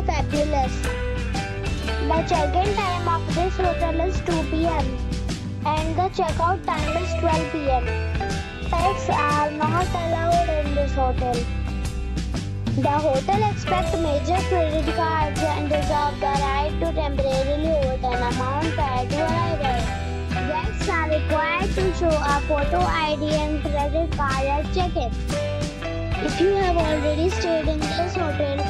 which fabulous. The check-in time of this hotel is 2 p.m. and the checkout time is 12 p.m. Pets are not allowed in this hotel. The hotel accepts major credit cards and reserves the right to temporarily hold an amount prior to arrival. Guests are required to show a photo ID and credit card at check-in. If you have already stayed in this hotel,